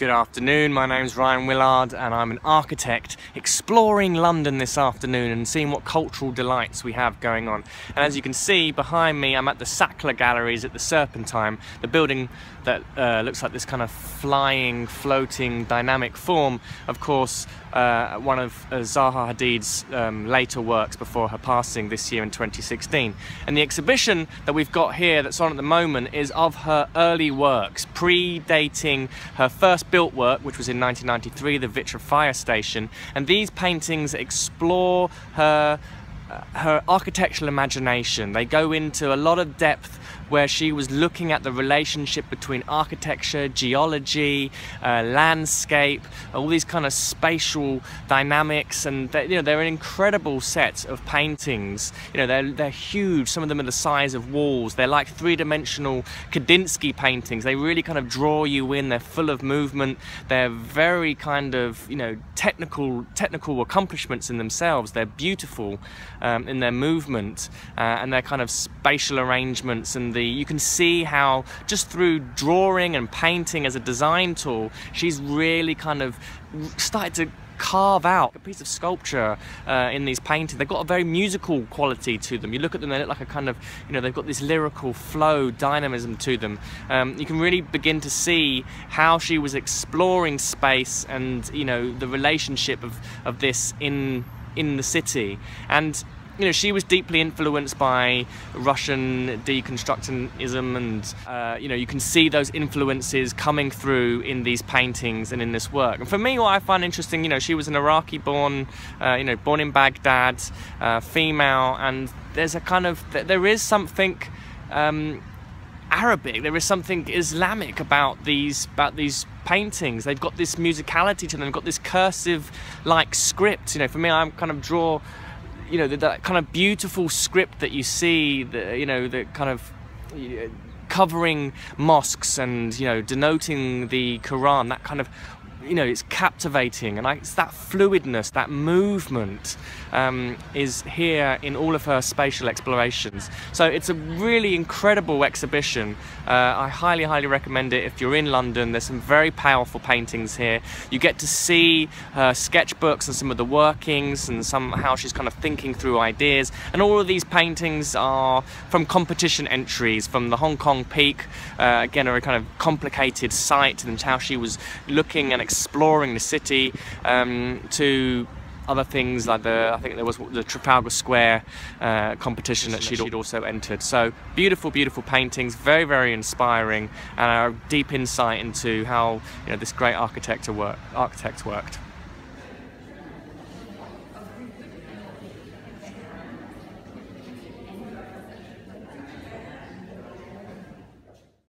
Good afternoon, my name's Ryan Willard and I'm an architect exploring London this afternoon and seeing what cultural delights we have going on. And as you can see behind me, I'm at the Sackler Galleries at the Serpentine, the building that uh, looks like this kind of flying, floating, dynamic form. Of course, uh, one of uh, Zaha Hadid's um, later works before her passing this year in 2016. And the exhibition that we've got here that's on at the moment is of her early works, predating her first built work, which was in 1993, the Vitra Fire Station. And these paintings explore her uh, her architectural imagination. They go into a lot of depth where she was looking at the relationship between architecture, geology, uh, landscape, all these kind of spatial dynamics, and they, you know they're an incredible set of paintings. You know they're they're huge. Some of them are the size of walls. They're like three-dimensional Kandinsky paintings. They really kind of draw you in. They're full of movement. They're very kind of you know technical technical accomplishments in themselves. They're beautiful um, in their movement uh, and their kind of spatial arrangements and the you can see how just through drawing and painting as a design tool she's really kind of started to carve out a piece of sculpture uh, in these paintings. They've got a very musical quality to them. You look at them, they look like a kind of, you know, they've got this lyrical flow, dynamism to them. Um, you can really begin to see how she was exploring space and, you know, the relationship of, of this in in the city. And you know, she was deeply influenced by Russian deconstructionism, and uh, you know, you can see those influences coming through in these paintings and in this work. And for me, what I find interesting, you know, she was an Iraqi-born, uh, you know, born in Baghdad, uh, female, and there's a kind of there is something. Um, Arabic. There is something Islamic about these about these paintings. They've got this musicality to them. They've got this cursive like script. You know, for me, I kind of draw you know, that kind of beautiful script that you see, the, you know, the kind of uh, covering mosques and, you know, denoting the Quran, that kind of you know, it's captivating and I, it's that fluidness, that movement um, is here in all of her spatial explorations. So it's a really incredible exhibition. Uh, I highly, highly recommend it if you're in London. There's some very powerful paintings here. You get to see her sketchbooks and some of the workings and some how she's kind of thinking through ideas. And all of these paintings are from competition entries from the Hong Kong Peak. Uh, again, a kind of complicated site and how she was looking and exploring the city um, to other things like the I think there was the Trafalgar Square uh, competition that she'd, also entered. So beautiful, beautiful paintings, very, very inspiring, and a deep insight into how you know this great architect work, architect worked.